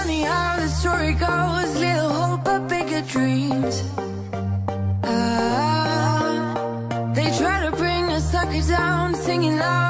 funny how the story goes. Little hope, but bigger dreams. Ah, they try to bring a sucker down, singing crowd.